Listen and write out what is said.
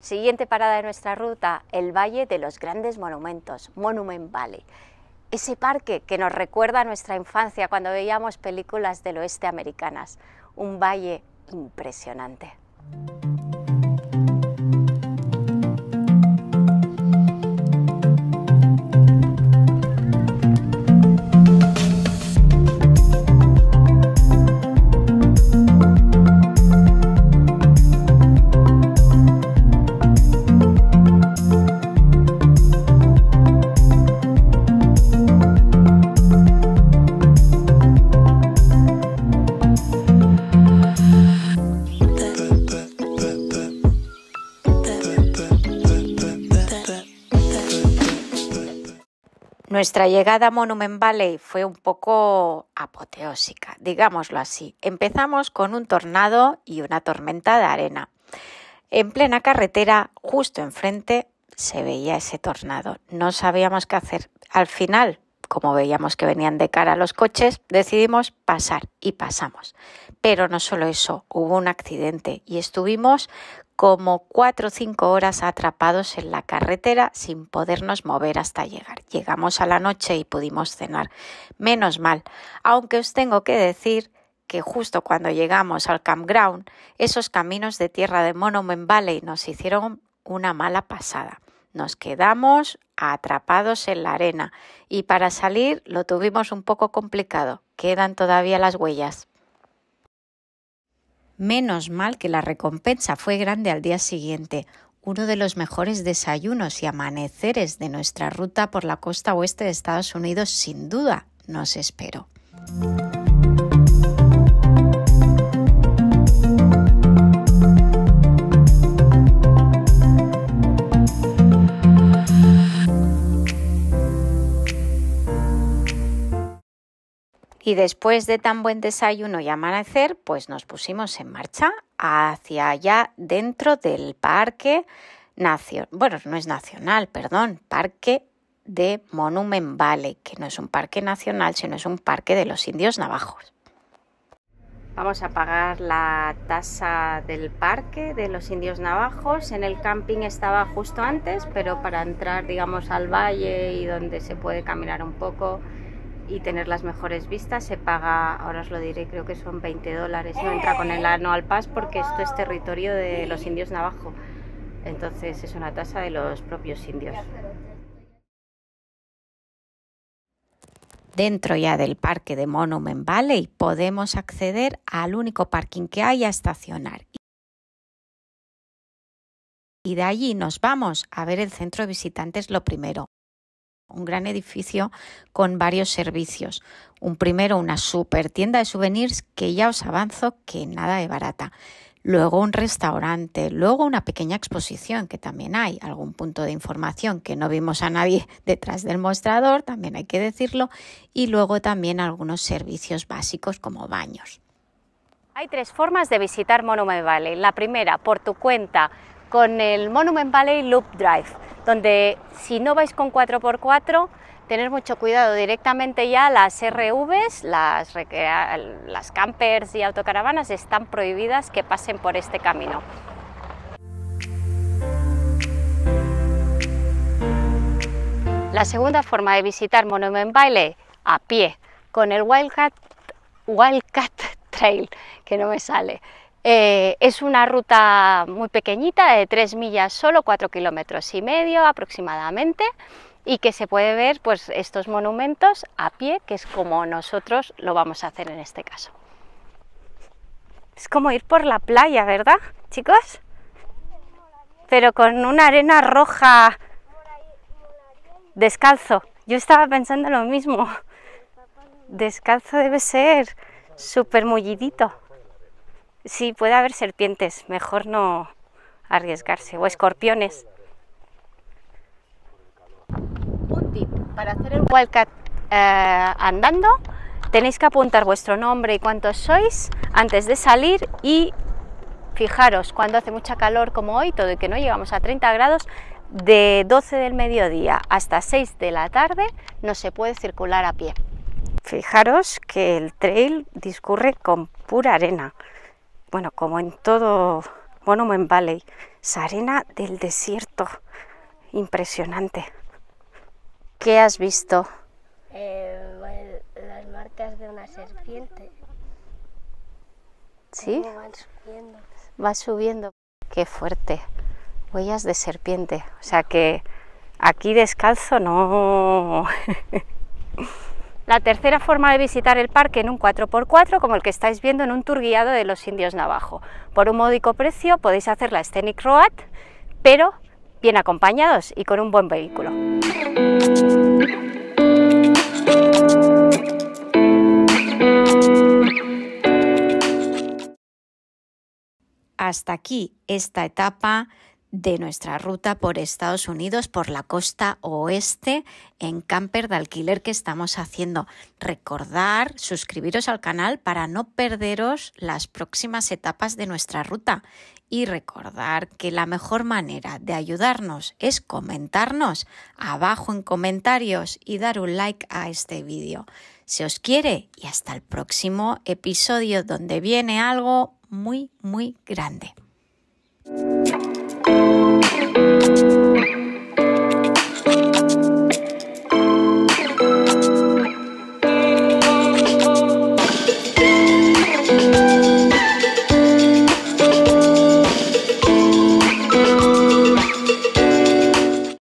Siguiente parada de nuestra ruta, el Valle de los Grandes Monumentos, Monument Valley. Ese parque que nos recuerda a nuestra infancia cuando veíamos películas del oeste americanas. Un valle impresionante. Nuestra llegada a Monument Valley fue un poco apoteósica, digámoslo así. Empezamos con un tornado y una tormenta de arena. En plena carretera, justo enfrente, se veía ese tornado. No sabíamos qué hacer. Al final, como veíamos que venían de cara los coches, decidimos pasar y pasamos. Pero no solo eso, hubo un accidente y estuvimos como cuatro o cinco horas atrapados en la carretera sin podernos mover hasta llegar. Llegamos a la noche y pudimos cenar. Menos mal, aunque os tengo que decir que justo cuando llegamos al campground, esos caminos de tierra de Monument Valley nos hicieron una mala pasada. Nos quedamos atrapados en la arena y para salir lo tuvimos un poco complicado. Quedan todavía las huellas. Menos mal que la recompensa fue grande al día siguiente, uno de los mejores desayunos y amaneceres de nuestra ruta por la costa oeste de Estados Unidos sin duda nos esperó. Y después de tan buen desayuno y amanecer, pues nos pusimos en marcha hacia allá dentro del parque nacional, bueno, no es nacional, perdón, parque de Monument Valley, que no es un parque nacional, sino es un parque de los indios navajos. Vamos a pagar la tasa del parque de los indios navajos. En el camping estaba justo antes, pero para entrar, digamos, al valle y donde se puede caminar un poco, y tener las mejores vistas se paga, ahora os lo diré, creo que son 20 dólares. No entra con el Annual Pass porque esto es territorio de los indios navajo. Entonces es una tasa de los propios indios. Dentro ya del parque de Monument Valley podemos acceder al único parking que hay a estacionar. Y de allí nos vamos a ver el centro de visitantes lo primero un gran edificio con varios servicios. Un primero, una super tienda de souvenirs que ya os avanzo que nada de barata. Luego un restaurante, luego una pequeña exposición que también hay, algún punto de información que no vimos a nadie detrás del mostrador, también hay que decirlo, y luego también algunos servicios básicos como baños. Hay tres formas de visitar Monument Valley. La primera, por tu cuenta, con el Monument Valley Loop Drive donde si no vais con 4x4, tener mucho cuidado directamente ya las RVs, las, campers y autocaravanas están prohibidas que pasen por este camino. La segunda forma de visitar Monument Valley a pie, con el Wildcat, Wildcat Trail, que no me sale. Eh, es una ruta muy pequeñita, de 3 millas solo, 4 kilómetros y medio aproximadamente, y que se puede ver pues, estos monumentos a pie, que es como nosotros lo vamos a hacer en este caso. Es como ir por la playa, ¿verdad, chicos? Pero con una arena roja descalzo. Yo estaba pensando lo mismo. Descalzo debe ser súper mullidito. Sí, puede haber serpientes, mejor no arriesgarse, o escorpiones. Un tip, para hacer el wildcat eh, andando, tenéis que apuntar vuestro nombre y cuántos sois antes de salir y fijaros, cuando hace mucha calor como hoy, todo y que no llegamos a 30 grados, de 12 del mediodía hasta 6 de la tarde no se puede circular a pie. Fijaros que el trail discurre con pura arena bueno, como en todo Monument Valley. Es arena del desierto. Impresionante. ¿Qué has visto? Eh, las marcas de una serpiente. ¿Sí? van subiendo. Va subiendo. Qué fuerte. Huellas de serpiente. O sea que aquí descalzo no. La tercera forma de visitar el parque en un 4x4, como el que estáis viendo en un tour guiado de los indios navajo. Por un módico precio podéis hacer la Scenic Road, pero bien acompañados y con un buen vehículo. Hasta aquí esta etapa de nuestra ruta por Estados Unidos, por la costa oeste, en camper de alquiler que estamos haciendo. Recordar, suscribiros al canal para no perderos las próximas etapas de nuestra ruta. Y recordar que la mejor manera de ayudarnos es comentarnos abajo en comentarios y dar un like a este vídeo. Se os quiere y hasta el próximo episodio donde viene algo muy, muy grande. Thank you.